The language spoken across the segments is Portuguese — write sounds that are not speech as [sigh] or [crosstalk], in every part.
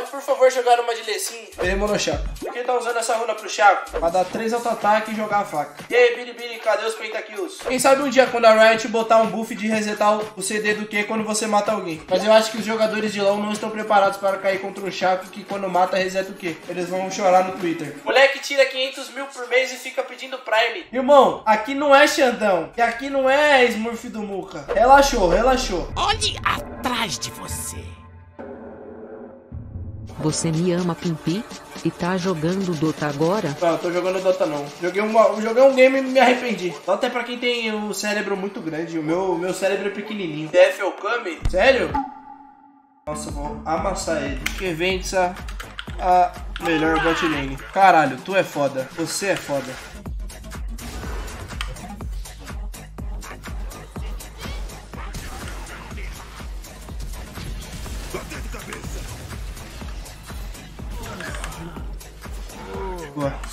Pode, por favor, jogar uma de Lecim? Ele monochapa. Por que tá usando essa runa pro Chaco? Pra dar três auto-ataque e jogar a faca. E aí, Biribiri, cadê os pentakills? Quem sabe um dia quando a Riot botar um buff de resetar o CD do que quando você mata alguém. Mas eu acho que os jogadores de LoL não estão preparados para cair contra um Chaco que quando mata reseta o quê? Eles vão chorar no Twitter. Moleque tira 500 mil por mês e fica pedindo Prime. Irmão, aqui não é Xandão. E aqui não é Smurf do Muca. Relaxou, relaxou. Olhe atrás de você. Você me ama, Pimpi? E tá jogando Dota agora? Não, tô jogando Dota não. Joguei, uma, joguei um game e me arrependi. Dota é pra quem tem o cérebro muito grande. O meu, meu cérebro é pequenininho. DF Okami? Sério? Nossa, vou amassar ele. Que vença a melhor bot lane. Caralho, tu é foda. Você é foda.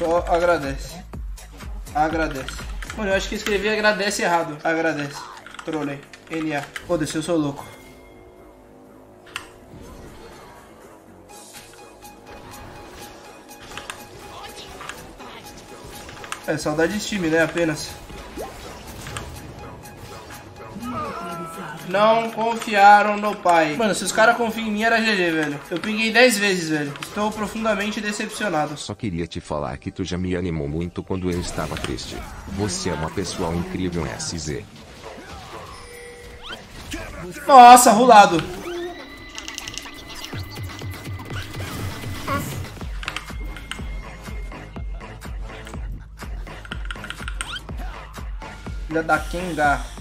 Só agradece. Agradece. Mano, eu acho que escrevi agradece errado. Agradece. Trolei. NA. Foda-se, eu sou louco. É, saudade de time, né? Apenas. Não confiaram no pai. Mano, se os caras confiam em mim, era GG, velho. Eu pinguei 10 vezes, velho. Estou profundamente decepcionado. Só queria te falar que tu já me animou muito quando eu estava triste. Você é uma pessoa incrível, SZ. Nossa, rolado. Filha da Kenga.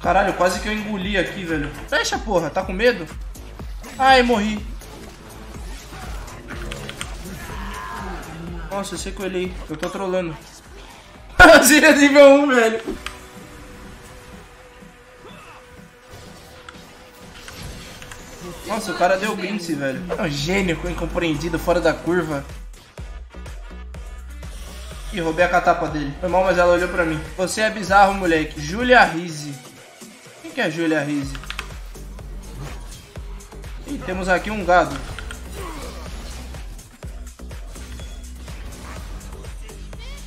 Caralho, quase que eu engoli aqui, velho. Fecha, porra. Tá com medo? Ai, morri. Nossa, eu sei que eu. Eu tô trolando. [laughs] Zilha nível 1, velho. Nossa, o cara deu Brince, velho. É um gênio incompreendido, fora da curva. Ih, roubei a catapa dele. Foi mal, mas ela olhou pra mim. Você é bizarro, moleque. Julia Rizzi. Quem que é Julia Rizzi? Ih, temos aqui um gado.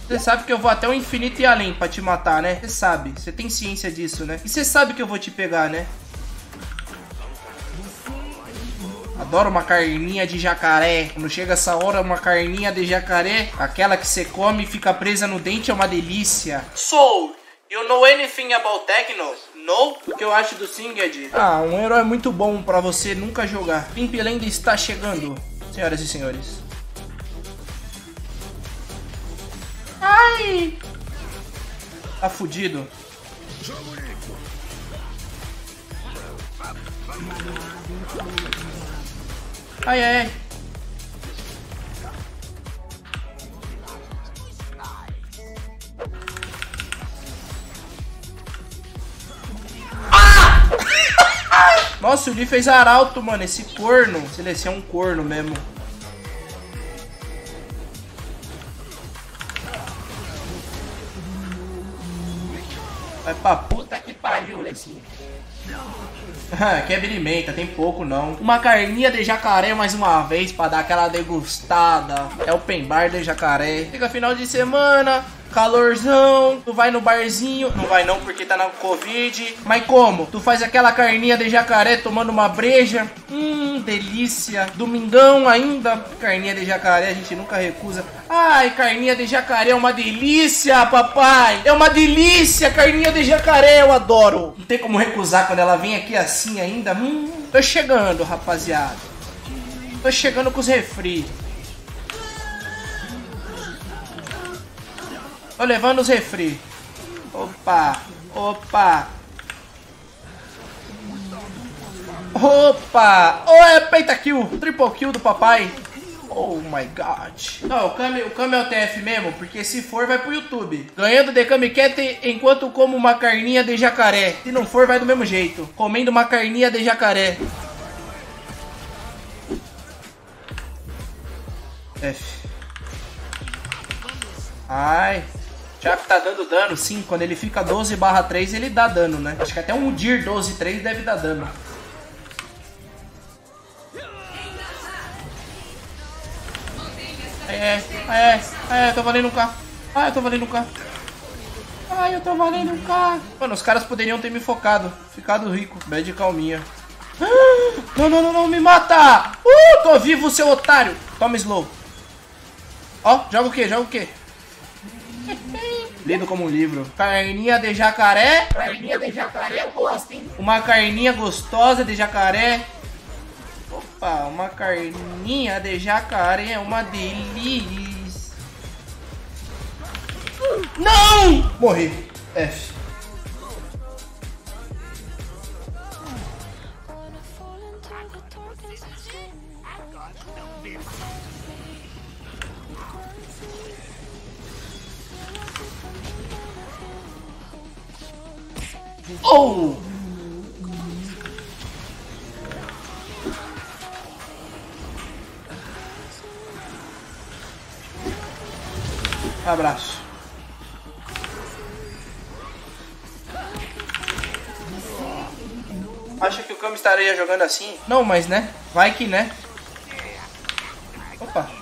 Você sabe que eu vou até o infinito e além pra te matar, né? Você sabe. Você tem ciência disso, né? E você sabe que eu vou te pegar, né? Adoro uma carninha de jacaré. Quando chega essa hora, uma carninha de jacaré, aquela que você come e fica presa no dente, é uma delícia. Soul, you know anything about techno? No? O que eu acho do Singed? Ah, um herói muito bom pra você nunca jogar. Pimp Land está chegando, senhoras e senhores. Ai! Tá fudido. Ai, ai, ai. [laughs] Nossa, o Lee fez arauto, mano. Esse corno. Se ele é um corno mesmo. Vai pra puta que Lecinho. [laughs] que alimenta, tem pouco não. Uma carninha de jacaré mais uma vez pra dar aquela degustada. É o bar de jacaré. Fica final de semana, calorzão, tu vai no barzinho, não vai não porque tá na Covid, mas como? Tu faz aquela carninha de jacaré tomando uma breja, hum, delícia, domingão ainda, carninha de jacaré a gente nunca recusa, ai, carninha de jacaré é uma delícia, papai, é uma delícia, carninha de jacaré, eu adoro, não tem como recusar quando ela vem aqui assim ainda, hum, tô chegando, rapaziada, tô chegando com os refri. Tô levando os refri. Opa, opa. Opa! Oh, é pentakill! Triple kill do papai. Oh my god. Não, o Kami, o Kami é o TF mesmo, porque se for vai pro YouTube. Ganhando de Kami Cat enquanto como uma carninha de jacaré. Se não for vai do mesmo jeito. Comendo uma carninha de jacaré. F. Ai. Thiago tá dando dano, sim. Quando ele fica 12 barra 3, ele dá dano, né? Acho que até um Dir 12 3 deve dar dano. É, é, é, eu tô valendo um carro. Ah, eu tô valendo um carro. Ai, eu tô valendo um carro. Mano, os caras poderiam ter me focado. Ficado rico. Bad calminha. Ah, [gasps] Não, não, não, não, me mata! Uh, tô vivo, seu otário! Toma slow. Ó, joga o quê? Joga o quê? Lido como um livro. Carninha de jacaré. Carninha de jacaré eu gosto, hein? Uma carninha gostosa de jacaré. Opa, uma carninha de jacaré é uma delícia. Não! Morri. F. Oh! Abraço. Acha que o Kami estaria jogando assim? Não, mas né? Vai que né? Opa.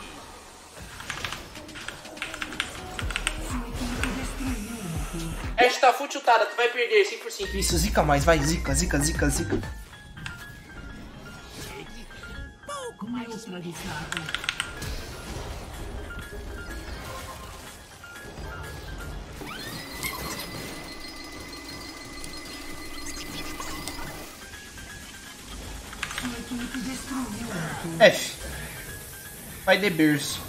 Ash tá full tiltada, tu vai perder 100%. Isso, zica mais, vai, zica, zica, zica, zica. F. Vai de berço.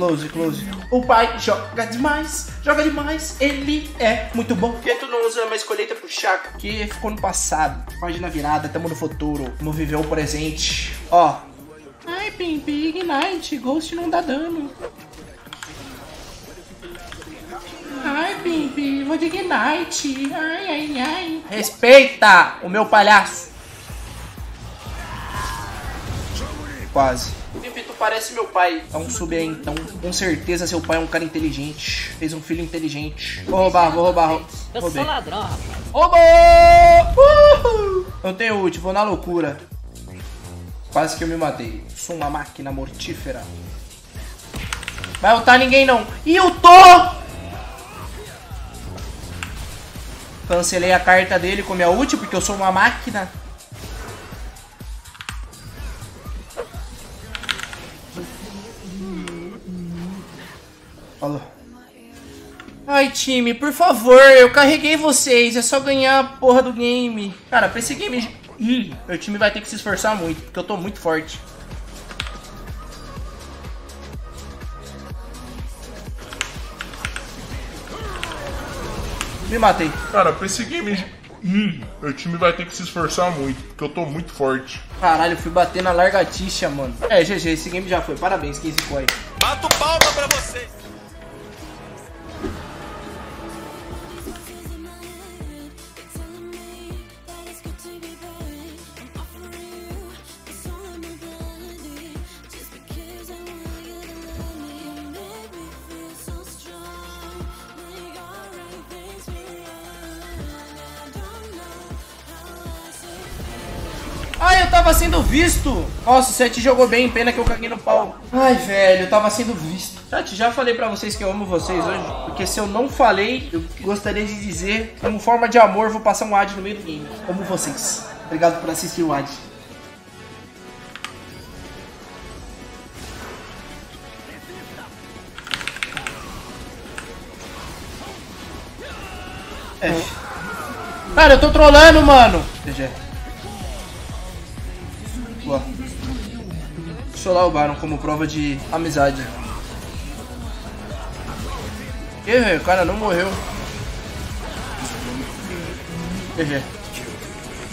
Close, close. O pai joga demais, joga demais. Ele é muito bom. Por que tu não usa mais colheita pro Chaco? Que ficou no passado. Página virada, tamo no futuro. Vamos viver o presente. Ó. Ai, Pimpi, Ignite. Ghost não dá dano. Ai, Pimpi, vou de Ignite. Ai, ai, ai. Respeita o meu palhaço. Quase. Parece meu pai. Dá um sub aí então. Com certeza seu pai é um cara inteligente. Fez um filho inteligente. Vou roubar, vou roubar. Vou... Eu Roubei. sou ladrão, rapaz. Roubou! Uhul! Eu tenho ult, vou na loucura. Quase que eu me matei. Sou uma máquina mortífera. Vai ultar ninguém não. E eu tô! Cancelei a carta dele com minha ult porque eu sou uma máquina. Falou. Ai, time, por favor, eu carreguei vocês. É só ganhar a porra do game. Cara, pra esse game. Ih, meu time vai ter que se esforçar muito, porque eu tô muito forte. Me matei. Cara, pra esse game. Ih, meu time vai ter que se esforçar muito, porque eu tô muito forte. Caralho, eu fui bater na largatixa, mano. É, GG, esse game já foi. Parabéns, quem ficou aí. Bato palma pra você. Tava sendo visto. Nossa, o Sete jogou bem, pena que eu caguei no pau. Ai, velho, eu tava sendo visto. Chat, já falei pra vocês que eu amo vocês hoje, porque se eu não falei, eu gostaria de dizer, como forma de amor, vou passar um ad no meio do game. Amo vocês. Obrigado por assistir o ad. F. Cara, eu tô trolando, mano. GG. Solar o Baron como prova de amizade. Velho, o cara não morreu. GG.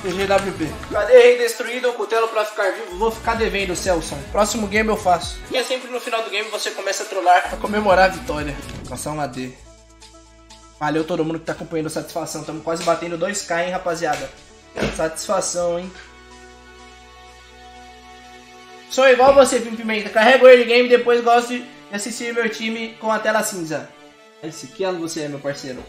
GG WP. Cadê Rei Destruído ou Cutelo pra ficar vivo? Vou ficar devendo, Celson. Próximo game eu faço. E é sempre no final do game você começa a trollar. Pra comemorar a vitória. Passar um AD. Valeu todo mundo que tá acompanhando a satisfação. Estamos quase batendo 2k, hein, rapaziada. Satisfação, hein. Sou igual você, Pim Pimenta. Carrego o early game e depois gosto de assistir meu time com a tela cinza. Esse que ano você é, meu parceiro?